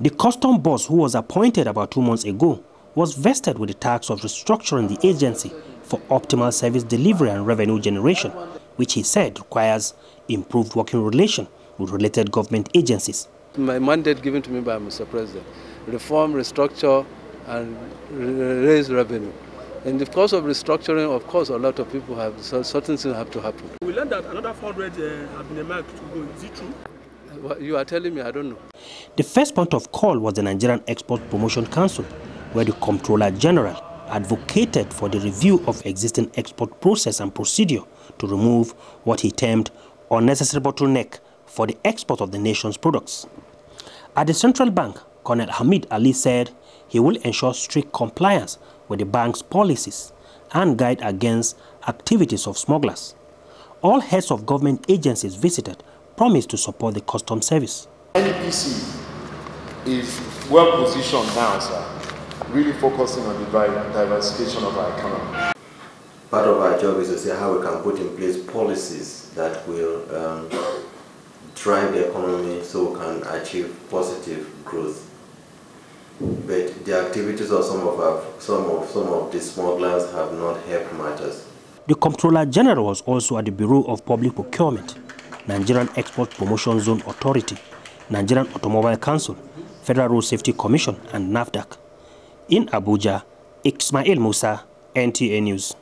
The custom boss who was appointed about two months ago was vested with the task of restructuring the agency for optimal service delivery and revenue generation, which he said requires improved working relation with related government agencies. My mandate given to me by Mr. President, reform, restructure, and raise revenue. In the course of restructuring, of course, a lot of people have, certain things have to happen. We learned that another 400 uh, have been emerged to go. Is it true? You are telling me, I don't know. The first point of call was the Nigerian Export Promotion Council, where the Comptroller General advocated for the review of existing export process and procedure to remove what he termed unnecessary bottleneck for the export of the nation's products. At the central bank, Colonel Hameed Ali said he will ensure strict compliance with the bank's policies and guide against activities of smugglers. All heads of government agencies visited promised to support the customs service. NPC is well positioned now, sir, really focusing on the diversification of our economy. Part of our job is to see how we can put in place policies that will um, drive the economy so we can achieve positive growth. But the activities of some of our, some of some of the smugglers have not helped matters. The Comptroller General was also at the Bureau of Public Procurement, Nigerian Export Promotion Zone Authority, Nigerian Automobile Council, Federal Road Safety Commission, and NAFDAC. In Abuja, Ismail Musa, NTA News.